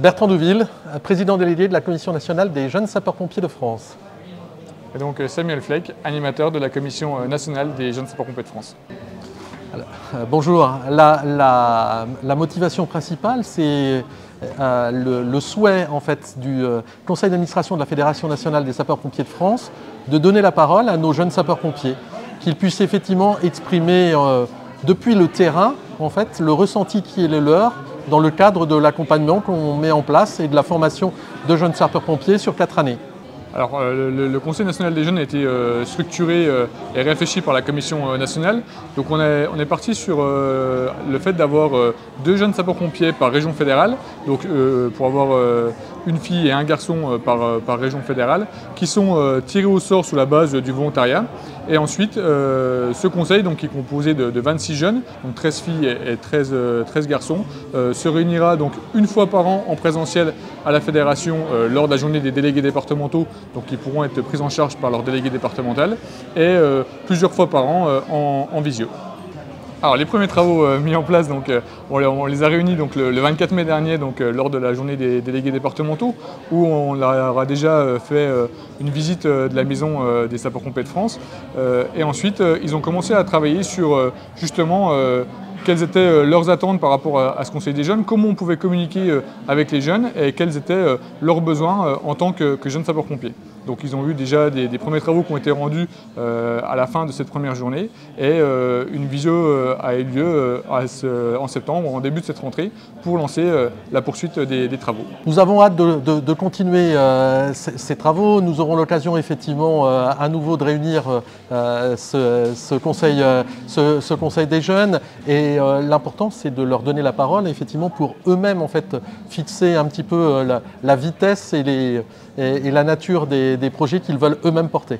Bertrand Douville, président délégué de la Commission nationale des jeunes sapeurs-pompiers de France. Et donc Samuel Fleck, animateur de la Commission nationale des jeunes sapeurs-pompiers de France. Euh, bonjour, la, motivation principale c'est euh, le, souhait en fait, du euh, conseil d'administration de la Fédération nationale des sapeurs-pompiers de France de donner la parole à nos jeunes sapeurs-pompiers, qu'ils puissent effectivement exprimer depuis le terrain en fait, le ressenti qui est le leur dans le cadre de l'accompagnement qu'on met en place et de la formation de jeunes sapeurs-pompiers sur quatre années. Alors, euh, le, Conseil national des jeunes a été euh, structuré euh, et réfléchi par la Commission nationale. Donc, on est, on est parti sur le fait d'avoir deux jeunes sapeurs-pompiers par région fédérale, donc pour avoir une fille et un garçon par, par région fédérale, qui sont tirés au sort sous la base du volontariat. Et ensuite, ce conseil, donc, qui est composé de, 26 jeunes, donc 13 filles et, 13, 13, garçons, se réunira donc une fois par an en présentiel à la fédération lors de la journée des délégués départementaux donc qui pourront être pris en charge par leur délégué départemental, et euh, plusieurs fois par an euh, en, visio. Alors les premiers travaux euh, mis en place, donc, on, les, a réunis donc, le, 24 mai dernier donc, lors de la journée des délégués départementaux où on leur a déjà fait une visite de la maison des sapeurs-pompiers de France et ensuite ils ont commencé à travailler sur justement quelles étaient leurs attentes par rapport à, ce Conseil des jeunes, comment on pouvait communiquer avec les jeunes et quels étaient leurs besoins en tant que, que jeunes sapeurs-pompiers. Donc ils ont eu déjà des, premiers travaux qui ont été rendus euh, à la fin de cette première journée et euh, une visio euh, a eu lieu en septembre, en début de cette rentrée, pour lancer la poursuite des, travaux. Nous avons hâte de, continuer ces, travaux. Nous aurons l'occasion effectivement à nouveau de réunir ce, conseil, ce, conseil des jeunes et l'important c'est de leur donner la parole effectivement pour eux-mêmes en fait fixer un petit peu la, vitesse et, la nature des projets qu'ils veulent eux-mêmes porter.